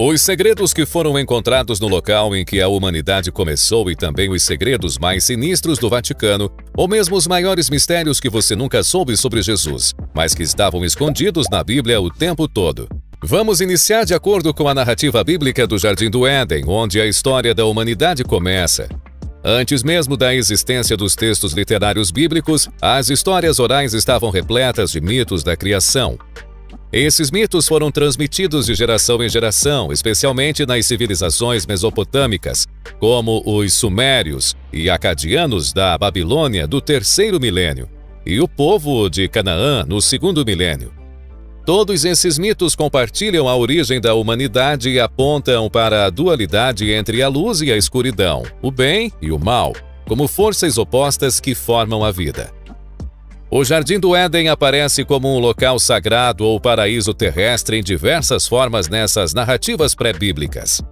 Os segredos que foram encontrados no local em que a humanidade começou e também os segredos mais sinistros do Vaticano, ou mesmo os maiores mistérios que você nunca soube sobre Jesus, mas que estavam escondidos na Bíblia o tempo todo. Vamos iniciar de acordo com a narrativa bíblica do Jardim do Éden, onde a história da humanidade começa. Antes mesmo da existência dos textos literários bíblicos, as histórias orais estavam repletas de mitos da criação, esses mitos foram transmitidos de geração em geração, especialmente nas civilizações mesopotâmicas, como os sumérios e acadianos da Babilônia do terceiro milênio, e o povo de Canaã no segundo milênio. Todos esses mitos compartilham a origem da humanidade e apontam para a dualidade entre a luz e a escuridão, o bem e o mal, como forças opostas que formam a vida. O Jardim do Éden aparece como um local sagrado ou paraíso terrestre em diversas formas nessas narrativas pré-bíblicas.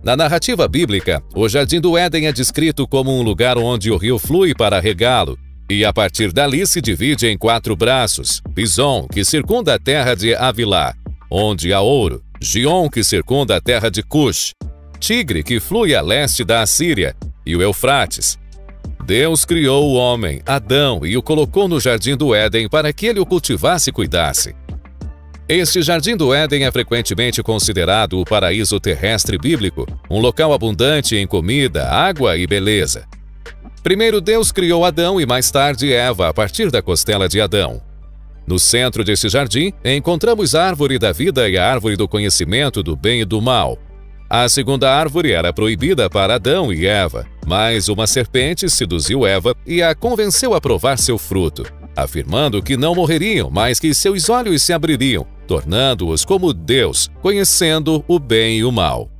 Na narrativa bíblica, o Jardim do Éden é descrito como um lugar onde o rio flui para regá-lo, e a partir dali se divide em quatro braços: Pison, que circunda a terra de Avilá, onde há ouro, Gion, que circunda a terra de Cush, Tigre, que flui a leste da Assíria, e o Eufrates, Deus criou o homem, Adão, e o colocou no jardim do Éden para que ele o cultivasse e cuidasse. Este jardim do Éden é frequentemente considerado o paraíso terrestre bíblico, um local abundante em comida, água e beleza. Primeiro Deus criou Adão e mais tarde Eva a partir da costela de Adão. No centro deste jardim, encontramos a árvore da vida e a árvore do conhecimento do bem e do mal, a segunda árvore era proibida para Adão e Eva, mas uma serpente seduziu Eva e a convenceu a provar seu fruto, afirmando que não morreriam, mas que seus olhos se abririam, tornando-os como Deus, conhecendo o bem e o mal.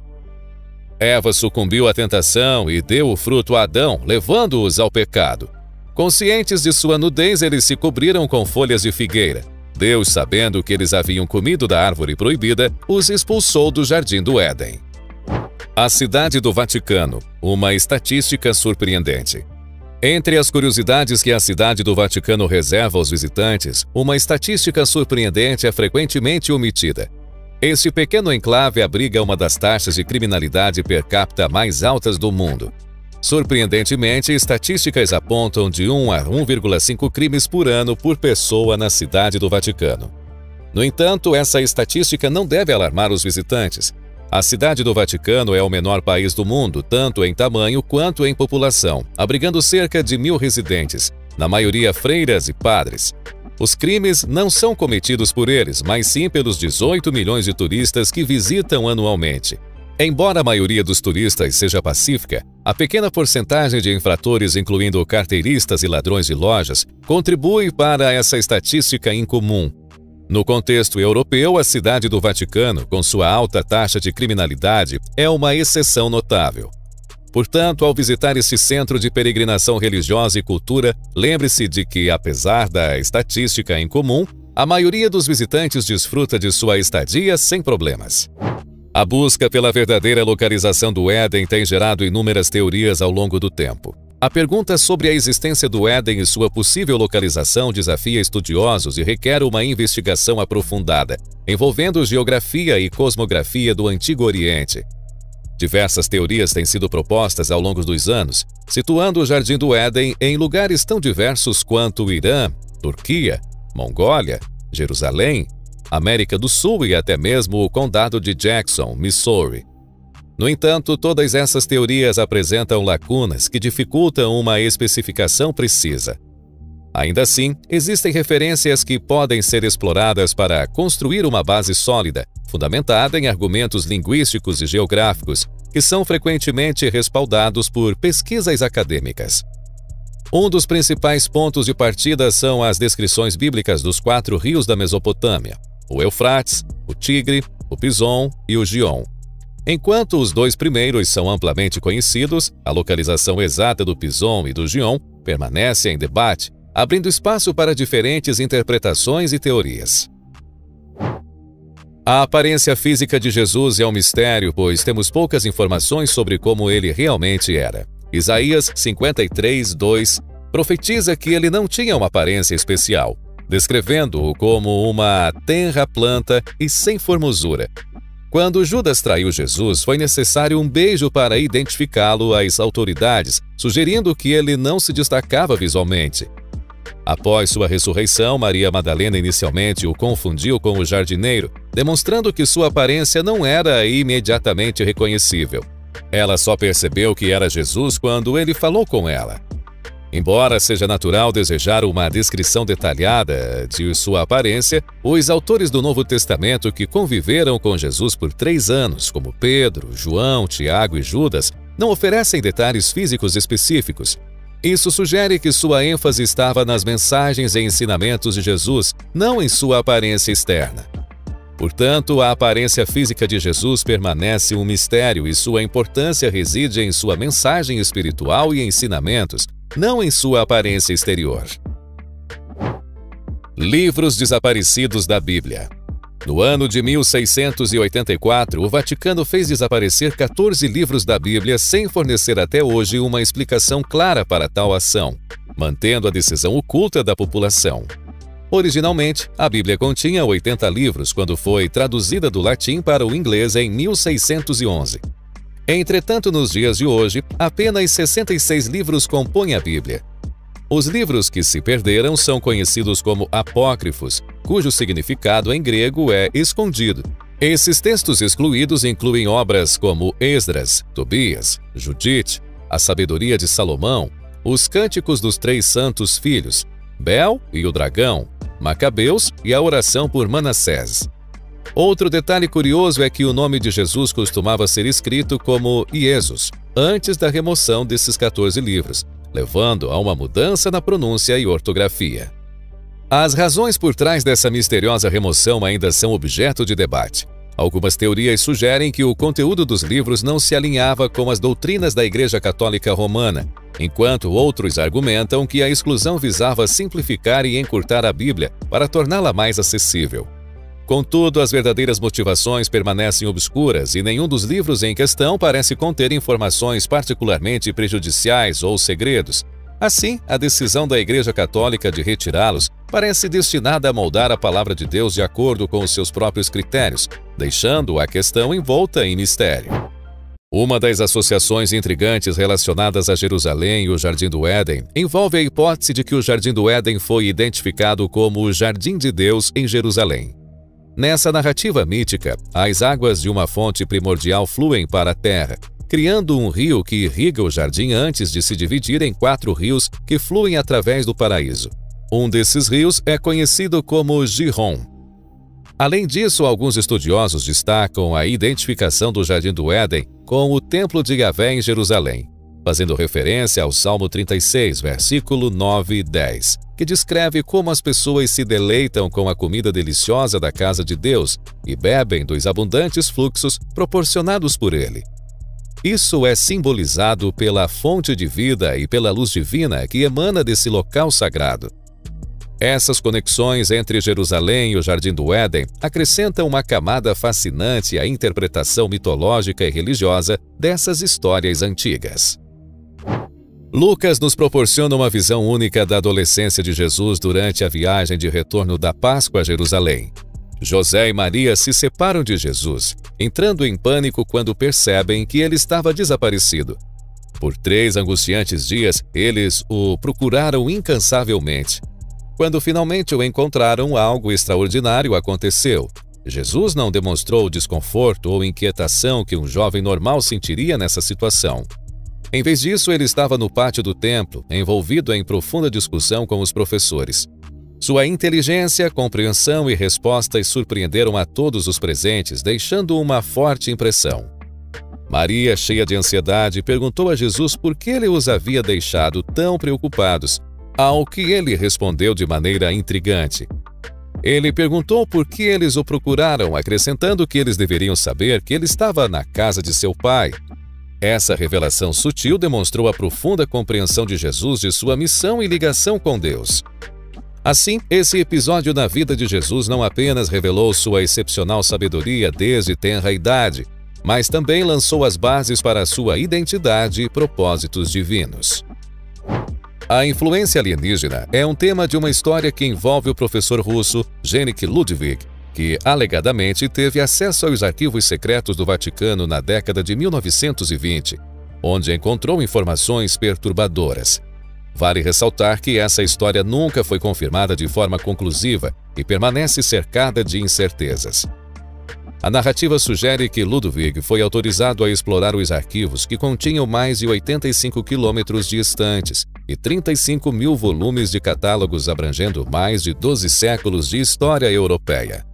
Eva sucumbiu à tentação e deu o fruto a Adão, levando-os ao pecado. Conscientes de sua nudez, eles se cobriram com folhas de figueira. Deus, sabendo que eles haviam comido da árvore proibida, os expulsou do jardim do Éden. A Cidade do Vaticano uma estatística surpreendente. Entre as curiosidades que a Cidade do Vaticano reserva aos visitantes, uma estatística surpreendente é frequentemente omitida. Este pequeno enclave abriga uma das taxas de criminalidade per capita mais altas do mundo. Surpreendentemente, estatísticas apontam de 1 a 1,5 crimes por ano por pessoa na Cidade do Vaticano. No entanto, essa estatística não deve alarmar os visitantes, a cidade do Vaticano é o menor país do mundo, tanto em tamanho quanto em população, abrigando cerca de mil residentes, na maioria freiras e padres. Os crimes não são cometidos por eles, mas sim pelos 18 milhões de turistas que visitam anualmente. Embora a maioria dos turistas seja pacífica, a pequena porcentagem de infratores, incluindo carteiristas e ladrões de lojas, contribui para essa estatística incomum. No contexto europeu, a cidade do Vaticano, com sua alta taxa de criminalidade, é uma exceção notável. Portanto, ao visitar esse centro de peregrinação religiosa e cultura, lembre-se de que, apesar da estatística em comum, a maioria dos visitantes desfruta de sua estadia sem problemas. A busca pela verdadeira localização do Éden tem gerado inúmeras teorias ao longo do tempo. A pergunta sobre a existência do Éden e sua possível localização desafia estudiosos e requer uma investigação aprofundada, envolvendo geografia e cosmografia do Antigo Oriente. Diversas teorias têm sido propostas ao longo dos anos, situando o Jardim do Éden em lugares tão diversos quanto Irã, Turquia, Mongólia, Jerusalém, América do Sul e até mesmo o Condado de Jackson, Missouri. No entanto, todas essas teorias apresentam lacunas que dificultam uma especificação precisa. Ainda assim, existem referências que podem ser exploradas para construir uma base sólida, fundamentada em argumentos linguísticos e geográficos, que são frequentemente respaldados por pesquisas acadêmicas. Um dos principais pontos de partida são as descrições bíblicas dos quatro rios da Mesopotâmia: o Eufrates, o Tigre, o Pison e o Gion. Enquanto os dois primeiros são amplamente conhecidos, a localização exata do Pison e do Gion permanece em debate, abrindo espaço para diferentes interpretações e teorias. A aparência física de Jesus é um mistério, pois temos poucas informações sobre como ele realmente era. Isaías 53, 2 profetiza que ele não tinha uma aparência especial, descrevendo-o como uma tenra planta e sem formosura, Quando Judas traiu Jesus, foi necessário um beijo para identificá-lo às autoridades, sugerindo que ele não se destacava visualmente. Após sua ressurreição, Maria Madalena inicialmente o confundiu com o jardineiro, demonstrando que sua aparência não era imediatamente reconhecível. Ela só percebeu que era Jesus quando ele falou com ela. Embora seja natural desejar uma descrição detalhada de sua aparência, os autores do Novo Testamento que conviveram com Jesus por três anos, como Pedro, João, Tiago e Judas, não oferecem detalhes físicos específicos. Isso sugere que sua ênfase estava nas mensagens e ensinamentos de Jesus, não em sua aparência externa. Portanto, a aparência física de Jesus permanece um mistério e sua importância reside em sua mensagem espiritual e ensinamentos, não em sua aparência exterior. Livros desaparecidos da Bíblia. No ano de 1684, o Vaticano fez desaparecer 14 livros da Bíblia sem fornecer até hoje uma explicação clara para tal ação, mantendo a decisão oculta da população. Originalmente, a Bíblia continha 80 livros quando foi traduzida do latim para o inglês em 1611. Entretanto, nos dias de hoje, apenas 66 livros compõem a Bíblia. Os livros que se perderam são conhecidos como apócrifos, cujo significado em grego é escondido. Esses textos excluídos incluem obras como Esdras, Tobias, Judite, a Sabedoria de Salomão, os Cânticos dos Três Santos Filhos, Bel e o Dragão, Macabeus e a Oração por Manassés. Outro detalhe curioso é que o nome de Jesus costumava ser escrito como Iesus, antes da remoção desses 14 livros, levando a uma mudança na pronúncia e ortografia. As razões por trás dessa misteriosa remoção ainda são objeto de debate. Algumas teorias sugerem que o conteúdo dos livros não se alinhava com as doutrinas da Igreja Católica Romana, enquanto outros argumentam que a exclusão visava simplificar e encurtar a Bíblia para torná-la mais acessível. Contudo, as verdadeiras motivações permanecem obscuras e nenhum dos livros em questão parece conter informações particularmente prejudiciais ou segredos. Assim, a decisão da Igreja Católica de retirá-los parece destinada a moldar a palavra de Deus de acordo com os seus próprios critérios, deixando a questão envolta em mistério. Uma das associações intrigantes relacionadas a Jerusalém e o Jardim do Éden envolve a hipótese de que o Jardim do Éden foi identificado como o Jardim de Deus em Jerusalém. Nessa narrativa mítica, as águas de uma fonte primordial fluem para a terra, criando um rio que irriga o jardim antes de se dividir em quatro rios que fluem através do paraíso. Um desses rios é conhecido como Gihon. Além disso, alguns estudiosos destacam a identificação do Jardim do Éden com o Templo de Yahvé em Jerusalém, fazendo referência ao Salmo 36, versículo 9 e 10, que descreve como as pessoas se deleitam com a comida deliciosa da casa de Deus e bebem dos abundantes fluxos proporcionados por ele. Isso é simbolizado pela fonte de vida e pela luz divina que emana desse local sagrado. Essas conexões entre Jerusalém e o Jardim do Éden acrescentam uma camada fascinante à interpretação mitológica e religiosa dessas histórias antigas. Lucas nos proporciona uma visão única da adolescência de Jesus durante a viagem de retorno da Páscoa a Jerusalém. José e Maria se separam de Jesus, entrando em pânico quando percebem que ele estava desaparecido. Por três angustiantes dias, eles o procuraram incansavelmente. Quando finalmente o encontraram, algo extraordinário aconteceu. Jesus não demonstrou o desconforto ou inquietação que um jovem normal sentiria nessa situação. Em vez disso, ele estava no pátio do templo, envolvido em profunda discussão com os professores. Sua inteligência, compreensão e respostas surpreenderam a todos os presentes, deixando uma forte impressão. Maria, cheia de ansiedade, perguntou a Jesus por que ele os havia deixado tão preocupados, ao que ele respondeu de maneira intrigante. Ele perguntou por que eles o procuraram, acrescentando que eles deveriam saber que ele estava na casa de seu pai essa revelação sutil demonstrou a profunda compreensão de Jesus de sua missão e ligação com Deus. Assim, esse episódio na vida de Jesus não apenas revelou sua excepcional sabedoria desde tenra idade, mas também lançou as bases para sua identidade e propósitos divinos. A influência alienígena é um tema de uma história que envolve o professor russo Zdeněk Ludwig, que alegadamente teve acesso aos arquivos secretos do Vaticano na década de 1920, onde encontrou informações perturbadoras. Vale ressaltar que essa história nunca foi confirmada de forma conclusiva e permanece cercada de incertezas. A narrativa sugere que Ludwig foi autorizado a explorar os arquivos que continham mais de 85 quilômetros distantes e 35 mil volumes de catálogos abrangendo mais de 12 séculos de história europeia.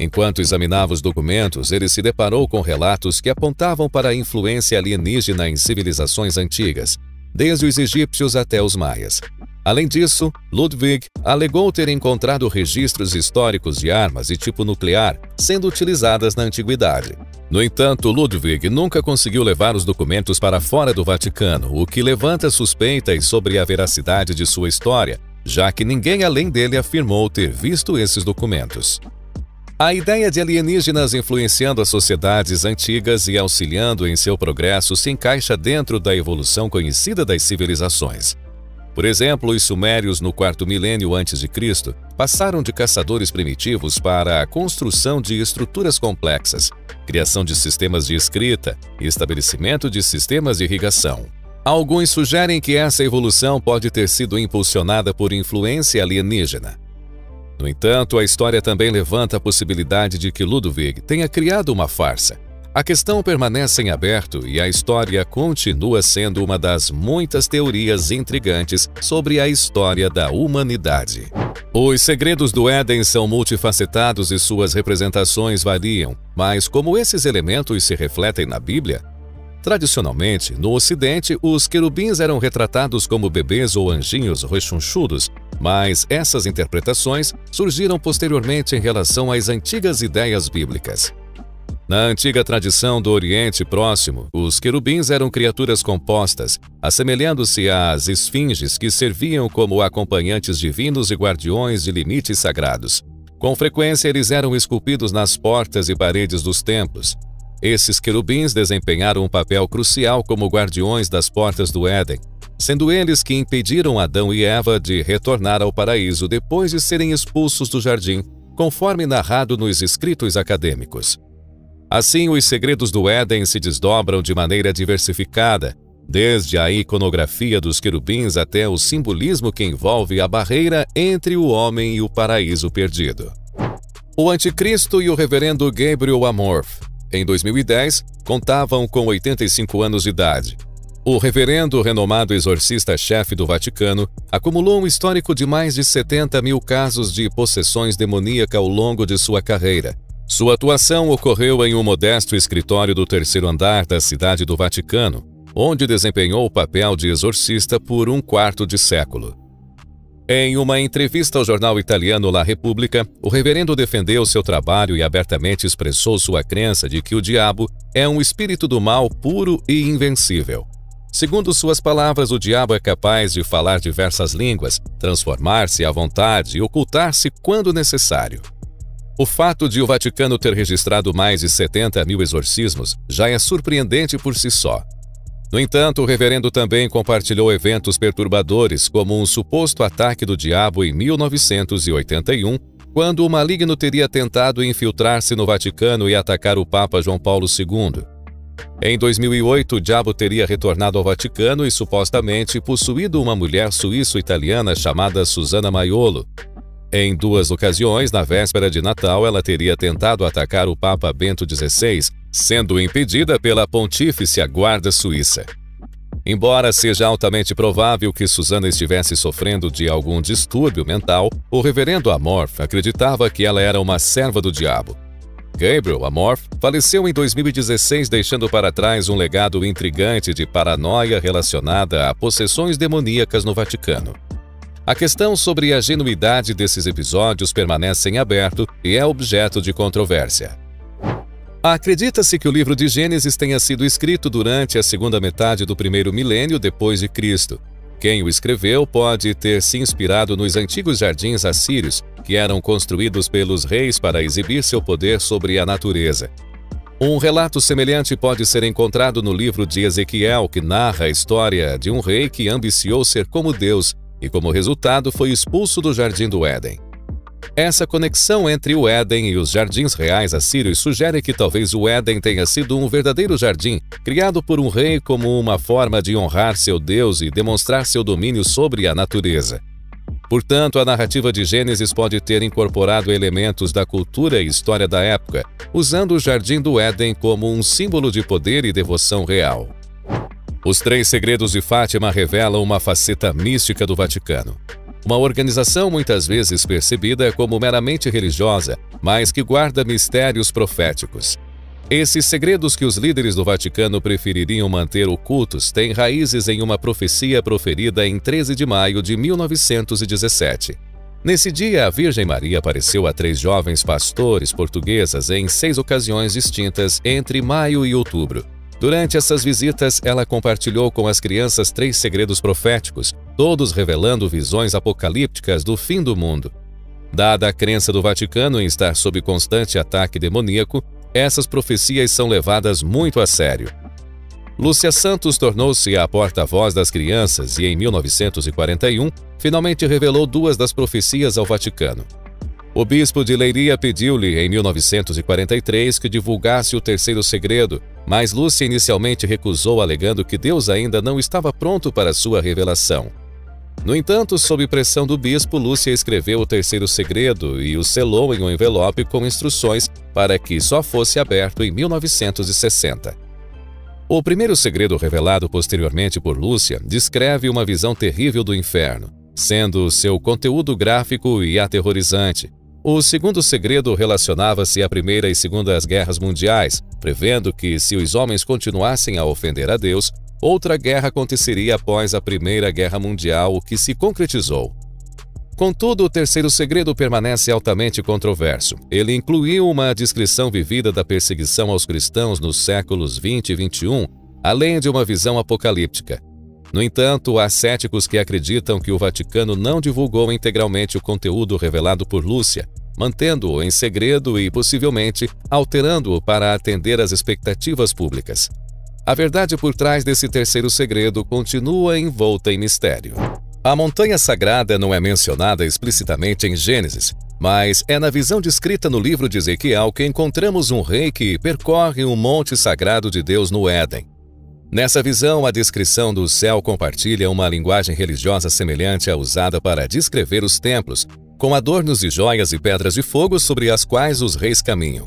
Enquanto examinava os documentos, ele se deparou com relatos que apontavam para a influência alienígena em civilizações antigas, desde os egípcios até os maias. Além disso, Ludwig alegou ter encontrado registros históricos de armas de tipo nuclear sendo utilizadas na antiguidade. No entanto, Ludwig nunca conseguiu levar os documentos para fora do Vaticano, o que levanta suspeitas sobre a veracidade de sua história, já que ninguém além dele afirmou ter visto esses documentos. A ideia de alienígenas influenciando as sociedades antigas e auxiliando em seu progresso se encaixa dentro da evolução conhecida das civilizações. Por exemplo, os sumérios no quarto milênio antes de Cristo passaram de caçadores primitivos para a construção de estruturas complexas, criação de sistemas de escrita e estabelecimento de sistemas de irrigação. Alguns sugerem que essa evolução pode ter sido impulsionada por influência alienígena. No entanto, a história também levanta a possibilidade de que Ludwig tenha criado uma farsa. A questão permanece em aberto e a história continua sendo uma das muitas teorias intrigantes sobre a história da humanidade. Os segredos do Éden são multifacetados e suas representações variam, mas como esses elementos se refletem na Bíblia, Tradicionalmente, no Ocidente, os querubins eram retratados como bebês ou anjinhos rechonchudos, mas essas interpretações surgiram posteriormente em relação às antigas ideias bíblicas. Na antiga tradição do Oriente Próximo, os querubins eram criaturas compostas, assemelhando-se às esfinges que serviam como acompanhantes divinos e guardiões de limites sagrados. Com frequência, eles eram esculpidos nas portas e paredes dos templos, esses querubins desempenharam um papel crucial como guardiões das portas do Éden, sendo eles que impediram Adão e Eva de retornar ao paraíso depois de serem expulsos do jardim, conforme narrado nos escritos acadêmicos. Assim, os segredos do Éden se desdobram de maneira diversificada, desde a iconografia dos querubins até o simbolismo que envolve a barreira entre o homem e o paraíso perdido. O Anticristo e o Reverendo Gabriel Amorth em 2010, contavam com 85 anos de idade. O reverendo, renomado exorcista-chefe do Vaticano, acumulou um histórico de mais de 70 mil casos de possessões demoníacas ao longo de sua carreira. Sua atuação ocorreu em um modesto escritório do terceiro andar da cidade do Vaticano, onde desempenhou o papel de exorcista por um quarto de século. Em uma entrevista ao jornal italiano La Repubblica, o reverendo defendeu seu trabalho e abertamente expressou sua crença de que o diabo é um espírito do mal puro e invencível. Segundo suas palavras, o diabo é capaz de falar diversas línguas, transformar-se à vontade e ocultar-se quando necessário. O fato de o Vaticano ter registrado mais de 70 mil exorcismos já é surpreendente por si só. No entanto, o reverendo também compartilhou eventos perturbadores, como um suposto ataque do diabo em 1981, quando o maligno teria tentado infiltrar-se no Vaticano e atacar o Papa João Paulo II. Em 2008, o diabo teria retornado ao Vaticano e supostamente possuído uma mulher suíço-italiana chamada Susana Maiolo. Em duas ocasiões, na véspera de Natal, ela teria tentado atacar o Papa Bento XVI, sendo impedida pela Pontífice Guarda Suíça. Embora seja altamente provável que Susana estivesse sofrendo de algum distúrbio mental, o reverendo Amorth acreditava que ela era uma serva do diabo. Gabriel Amorth faleceu em 2016, deixando para trás um legado intrigante de paranoia relacionada a possessões demoníacas no Vaticano. A questão sobre a genuidade desses episódios permanece em aberto e é objeto de controvérsia. Acredita-se que o livro de Gênesis tenha sido escrito durante a segunda metade do primeiro milênio depois de Cristo. Quem o escreveu pode ter se inspirado nos antigos jardins assírios, que eram construídos pelos reis para exibir seu poder sobre a natureza. Um relato semelhante pode ser encontrado no livro de Ezequiel, que narra a história de um rei que ambiciou ser como Deus e, como resultado, foi expulso do jardim do Éden. Essa conexão entre o Éden e os jardins reais assírios sugere que talvez o Éden tenha sido um verdadeiro jardim, criado por um rei como uma forma de honrar seu Deus e demonstrar seu domínio sobre a natureza. Portanto, a narrativa de Gênesis pode ter incorporado elementos da cultura e história da época, usando o Jardim do Éden como um símbolo de poder e devoção real. Os Três Segredos de Fátima revelam uma faceta mística do Vaticano. Uma organização muitas vezes percebida como meramente religiosa, mas que guarda mistérios proféticos. Esses segredos que os líderes do Vaticano prefeririam manter ocultos têm raízes em uma profecia proferida em 13 de maio de 1917. Nesse dia, a Virgem Maria apareceu a três jovens pastores portuguesas em seis ocasiões distintas entre maio e outubro. Durante essas visitas, ela compartilhou com as crianças três segredos proféticos, todos revelando visões apocalípticas do fim do mundo. Dada a crença do Vaticano em estar sob constante ataque demoníaco, essas profecias são levadas muito a sério. Lúcia Santos tornou-se a porta-voz das crianças e, em 1941, finalmente revelou duas das profecias ao Vaticano. O bispo de Leiria pediu-lhe, em 1943, que divulgasse o terceiro segredo, mas Lúcia inicialmente recusou, alegando que Deus ainda não estava pronto para sua revelação. No entanto, sob pressão do bispo, Lúcia escreveu o terceiro segredo e o selou em um envelope com instruções para que só fosse aberto em 1960. O primeiro segredo revelado posteriormente por Lúcia descreve uma visão terrível do inferno, sendo seu conteúdo gráfico e aterrorizante, o segundo segredo relacionava-se à Primeira e Segunda Guerras Mundiais, prevendo que, se os homens continuassem a ofender a Deus, outra guerra aconteceria após a Primeira Guerra Mundial, o que se concretizou. Contudo, o terceiro segredo permanece altamente controverso. Ele incluiu uma descrição vivida da perseguição aos cristãos nos séculos 20 e 21, além de uma visão apocalíptica. No entanto, há céticos que acreditam que o Vaticano não divulgou integralmente o conteúdo revelado por Lúcia, mantendo-o em segredo e, possivelmente, alterando-o para atender às expectativas públicas. A verdade por trás desse terceiro segredo continua envolta em mistério. A montanha sagrada não é mencionada explicitamente em Gênesis, mas é na visão descrita no livro de Ezequiel que encontramos um rei que percorre um monte sagrado de Deus no Éden. Nessa visão, a descrição do céu compartilha uma linguagem religiosa semelhante à usada para descrever os templos, com adornos de joias e pedras de fogo sobre as quais os reis caminham.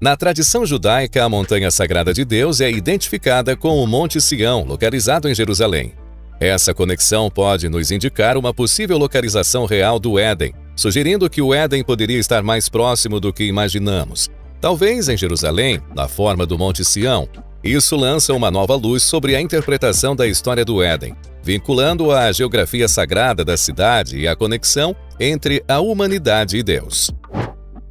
Na tradição judaica, a montanha sagrada de Deus é identificada com o Monte Sião, localizado em Jerusalém. Essa conexão pode nos indicar uma possível localização real do Éden, sugerindo que o Éden poderia estar mais próximo do que imaginamos. Talvez em Jerusalém, na forma do Monte Sião, isso lança uma nova luz sobre a interpretação da história do Éden, vinculando a geografia sagrada da cidade e a conexão entre a humanidade e Deus.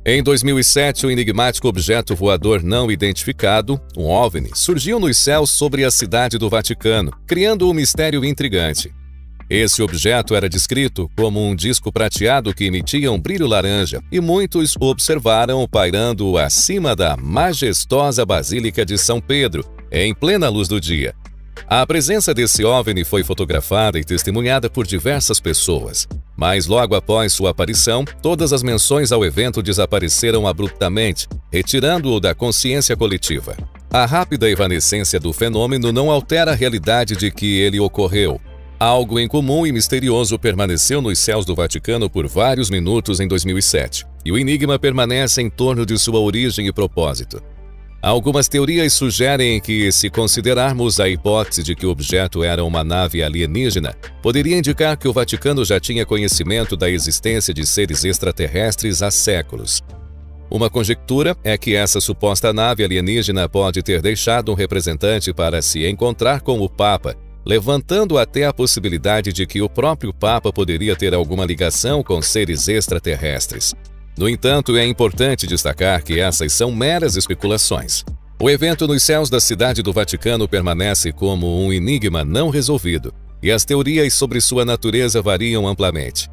Em 2007, o enigmático objeto voador não identificado, um OVNI, surgiu nos céus sobre a cidade do Vaticano, criando um mistério intrigante. Esse objeto era descrito como um disco prateado que emitia um brilho laranja, e muitos o observaram pairando acima da majestosa Basílica de São Pedro, em plena luz do dia. A presença desse OVNI foi fotografada e testemunhada por diversas pessoas, mas logo após sua aparição, todas as menções ao evento desapareceram abruptamente, retirando-o da consciência coletiva. A rápida evanescência do fenômeno não altera a realidade de que ele ocorreu, Algo incomum e misterioso permaneceu nos céus do Vaticano por vários minutos em 2007, e o enigma permanece em torno de sua origem e propósito. Algumas teorias sugerem que, se considerarmos a hipótese de que o objeto era uma nave alienígena, poderia indicar que o Vaticano já tinha conhecimento da existência de seres extraterrestres há séculos. Uma conjectura é que essa suposta nave alienígena pode ter deixado um representante para se encontrar com o Papa levantando até a possibilidade de que o próprio Papa poderia ter alguma ligação com seres extraterrestres. No entanto, é importante destacar que essas são meras especulações. O evento nos céus da cidade do Vaticano permanece como um enigma não resolvido, e as teorias sobre sua natureza variam amplamente.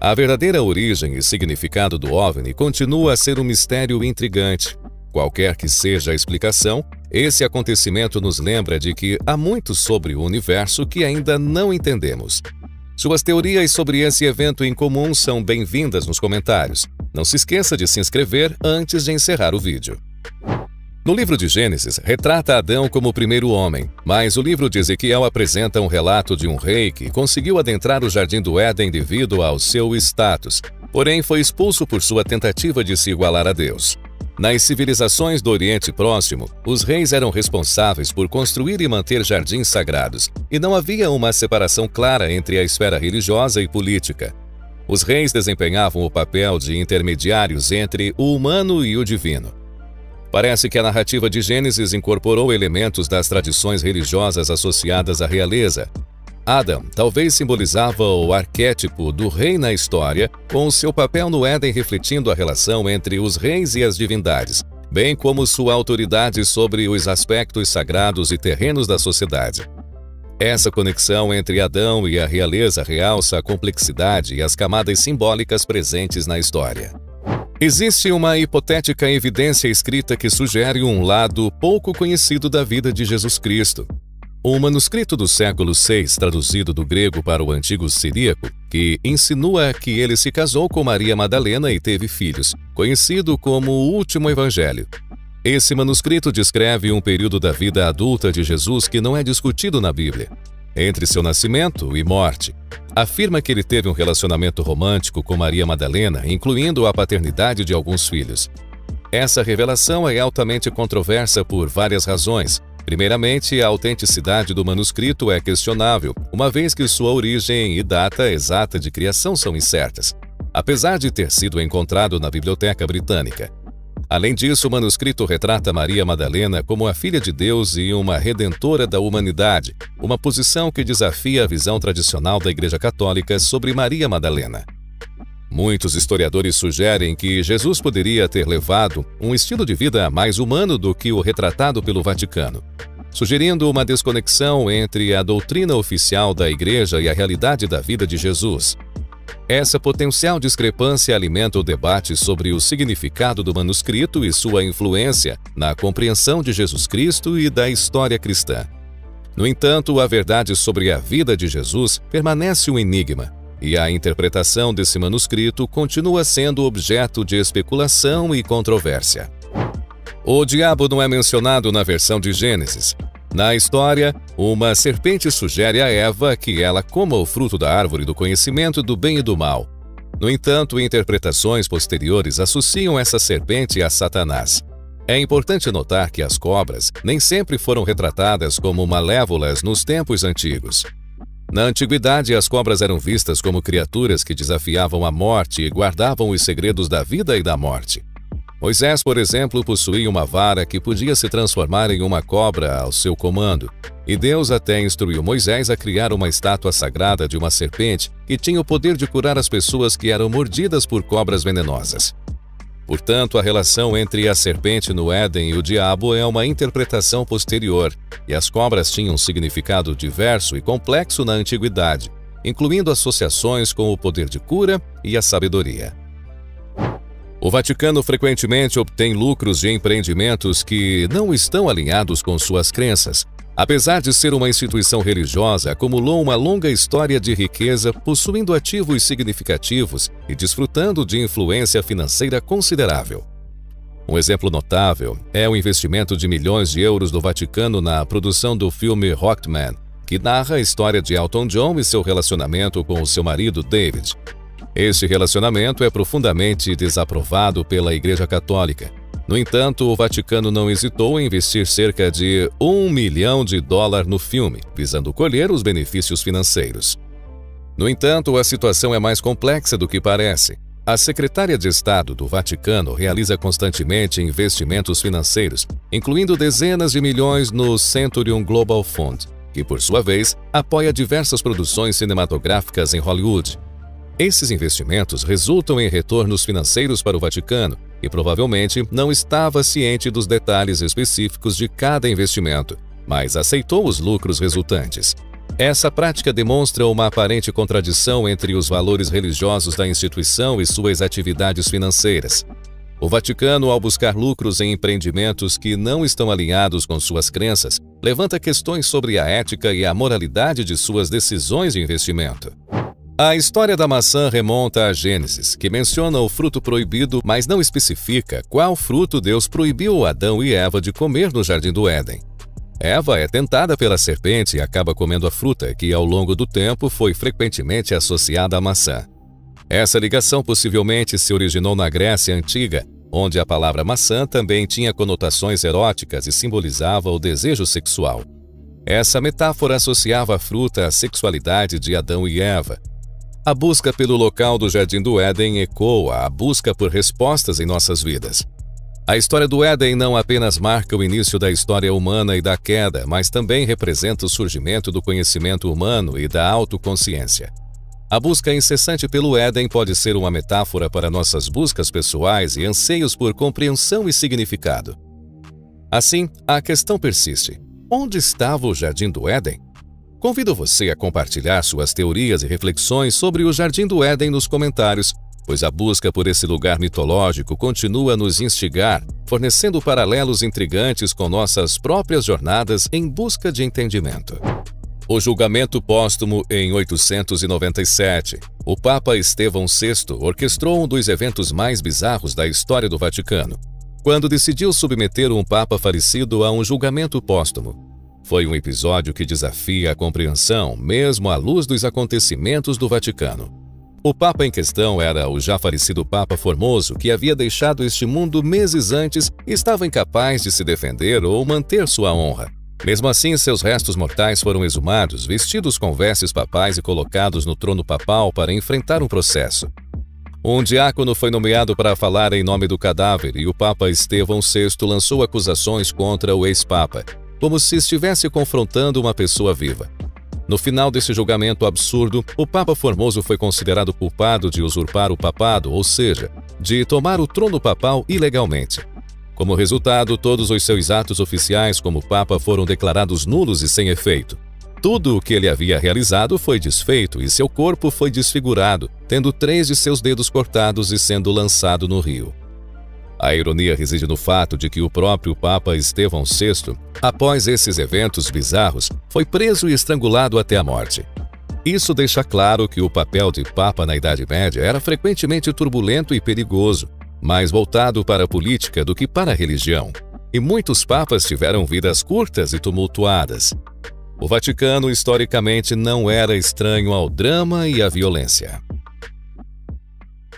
A verdadeira origem e significado do OVNI continua a ser um mistério intrigante, Qualquer que seja a explicação, esse acontecimento nos lembra de que há muito sobre o universo que ainda não entendemos. Suas teorias sobre esse evento em comum são bem-vindas nos comentários. Não se esqueça de se inscrever antes de encerrar o vídeo. No livro de Gênesis, retrata Adão como o primeiro homem, mas o livro de Ezequiel apresenta um relato de um rei que conseguiu adentrar o jardim do Éden devido ao seu status, porém foi expulso por sua tentativa de se igualar a Deus. Nas civilizações do Oriente Próximo, os reis eram responsáveis por construir e manter jardins sagrados, e não havia uma separação clara entre a esfera religiosa e política. Os reis desempenhavam o papel de intermediários entre o humano e o divino. Parece que a narrativa de Gênesis incorporou elementos das tradições religiosas associadas à realeza, Adam talvez simbolizava o arquétipo do rei na história, com seu papel no Éden refletindo a relação entre os reis e as divindades, bem como sua autoridade sobre os aspectos sagrados e terrenos da sociedade. Essa conexão entre Adão e a realeza realça a complexidade e as camadas simbólicas presentes na história. Existe uma hipotética evidência escrita que sugere um lado pouco conhecido da vida de Jesus Cristo, um manuscrito do século VI, traduzido do grego para o antigo siríaco, que insinua que ele se casou com Maria Madalena e teve filhos, conhecido como o Último Evangelho. Esse manuscrito descreve um período da vida adulta de Jesus que não é discutido na Bíblia. Entre seu nascimento e morte, afirma que ele teve um relacionamento romântico com Maria Madalena, incluindo a paternidade de alguns filhos. Essa revelação é altamente controversa por várias razões, Primeiramente, a autenticidade do manuscrito é questionável, uma vez que sua origem e data exata de criação são incertas, apesar de ter sido encontrado na Biblioteca Britânica. Além disso, o manuscrito retrata Maria Madalena como a filha de Deus e uma redentora da humanidade, uma posição que desafia a visão tradicional da Igreja Católica sobre Maria Madalena. Muitos historiadores sugerem que Jesus poderia ter levado um estilo de vida mais humano do que o retratado pelo Vaticano, sugerindo uma desconexão entre a doutrina oficial da Igreja e a realidade da vida de Jesus. Essa potencial discrepância alimenta o debate sobre o significado do manuscrito e sua influência na compreensão de Jesus Cristo e da história cristã. No entanto, a verdade sobre a vida de Jesus permanece um enigma e a interpretação desse manuscrito continua sendo objeto de especulação e controvérsia. O diabo não é mencionado na versão de Gênesis. Na história, uma serpente sugere a Eva que ela coma o fruto da árvore do conhecimento do bem e do mal. No entanto, interpretações posteriores associam essa serpente a Satanás. É importante notar que as cobras nem sempre foram retratadas como malévolas nos tempos antigos. Na antiguidade, as cobras eram vistas como criaturas que desafiavam a morte e guardavam os segredos da vida e da morte. Moisés, por exemplo, possuía uma vara que podia se transformar em uma cobra ao seu comando, e Deus até instruiu Moisés a criar uma estátua sagrada de uma serpente que tinha o poder de curar as pessoas que eram mordidas por cobras venenosas. Portanto, a relação entre a serpente no Éden e o diabo é uma interpretação posterior, e as cobras tinham um significado diverso e complexo na antiguidade, incluindo associações com o poder de cura e a sabedoria. O Vaticano frequentemente obtém lucros de empreendimentos que não estão alinhados com suas crenças, Apesar de ser uma instituição religiosa, acumulou uma longa história de riqueza, possuindo ativos significativos e desfrutando de influência financeira considerável. Um exemplo notável é o investimento de milhões de euros do Vaticano na produção do filme Rocketman, que narra a história de Elton John e seu relacionamento com o seu marido David. Este relacionamento é profundamente desaprovado pela Igreja Católica no entanto, o Vaticano não hesitou em investir cerca de um milhão de dólares no filme, visando colher os benefícios financeiros. No entanto, a situação é mais complexa do que parece. A secretária de Estado do Vaticano realiza constantemente investimentos financeiros, incluindo dezenas de milhões no Centurion Global Fund, que, por sua vez, apoia diversas produções cinematográficas em Hollywood. Esses investimentos resultam em retornos financeiros para o Vaticano, e provavelmente não estava ciente dos detalhes específicos de cada investimento, mas aceitou os lucros resultantes. Essa prática demonstra uma aparente contradição entre os valores religiosos da instituição e suas atividades financeiras. O Vaticano, ao buscar lucros em empreendimentos que não estão alinhados com suas crenças, levanta questões sobre a ética e a moralidade de suas decisões de investimento. A história da maçã remonta a Gênesis, que menciona o fruto proibido, mas não especifica qual fruto Deus proibiu Adão e Eva de comer no jardim do Éden. Eva é tentada pela serpente e acaba comendo a fruta, que ao longo do tempo foi frequentemente associada à maçã. Essa ligação possivelmente se originou na Grécia Antiga, onde a palavra maçã também tinha conotações eróticas e simbolizava o desejo sexual. Essa metáfora associava a fruta à sexualidade de Adão e Eva, a busca pelo local do Jardim do Éden ecoa a busca por respostas em nossas vidas. A história do Éden não apenas marca o início da história humana e da queda, mas também representa o surgimento do conhecimento humano e da autoconsciência. A busca incessante pelo Éden pode ser uma metáfora para nossas buscas pessoais e anseios por compreensão e significado. Assim, a questão persiste: onde estava o Jardim do Éden? Convido você a compartilhar suas teorias e reflexões sobre o Jardim do Éden nos comentários, pois a busca por esse lugar mitológico continua a nos instigar, fornecendo paralelos intrigantes com nossas próprias jornadas em busca de entendimento. O julgamento póstumo em 897. O Papa Estevão VI orquestrou um dos eventos mais bizarros da história do Vaticano, quando decidiu submeter um Papa falecido a um julgamento póstumo. Foi um episódio que desafia a compreensão, mesmo à luz dos acontecimentos do Vaticano. O Papa em questão era o já falecido Papa Formoso, que havia deixado este mundo meses antes e estava incapaz de se defender ou manter sua honra. Mesmo assim, seus restos mortais foram exumados, vestidos com vestes papais e colocados no trono papal para enfrentar um processo. Um diácono foi nomeado para falar em nome do cadáver e o Papa Estevão VI lançou acusações contra o ex-papa, como se estivesse confrontando uma pessoa viva. No final desse julgamento absurdo, o Papa Formoso foi considerado culpado de usurpar o papado, ou seja, de tomar o trono papal ilegalmente. Como resultado, todos os seus atos oficiais como Papa foram declarados nulos e sem efeito. Tudo o que ele havia realizado foi desfeito e seu corpo foi desfigurado, tendo três de seus dedos cortados e sendo lançado no rio. A ironia reside no fato de que o próprio Papa Estevão VI, após esses eventos bizarros, foi preso e estrangulado até a morte. Isso deixa claro que o papel de Papa na Idade Média era frequentemente turbulento e perigoso, mais voltado para a política do que para a religião. E muitos papas tiveram vidas curtas e tumultuadas. O Vaticano historicamente não era estranho ao drama e à violência.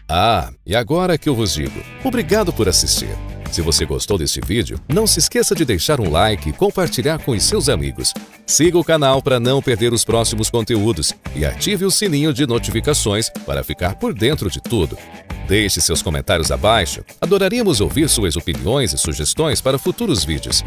Ah, e agora que eu vos digo, obrigado por assistir. Se você gostou desse vídeo, não se esqueça de deixar um like e compartilhar com os seus amigos. Siga o canal para não perder os próximos conteúdos e ative o sininho de notificações para ficar por dentro de tudo. Deixe seus comentários abaixo, adoraríamos ouvir suas opiniões e sugestões para futuros vídeos.